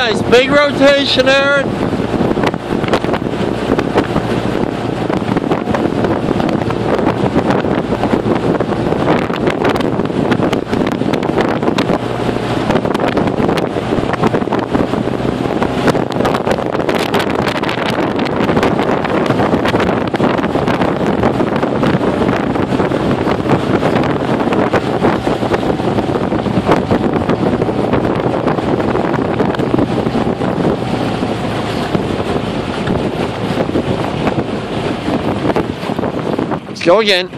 Nice big rotation, Aaron. 表演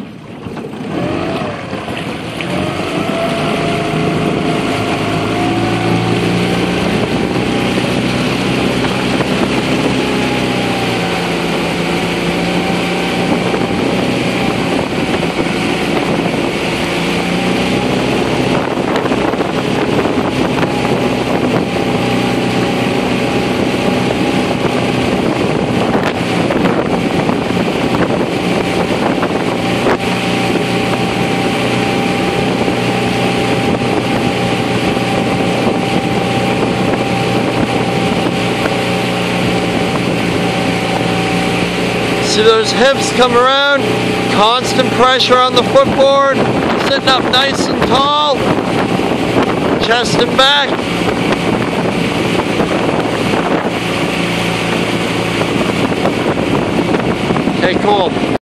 See those hips come around, constant pressure on the footboard, sitting up nice and tall, chest and back. Okay, cool.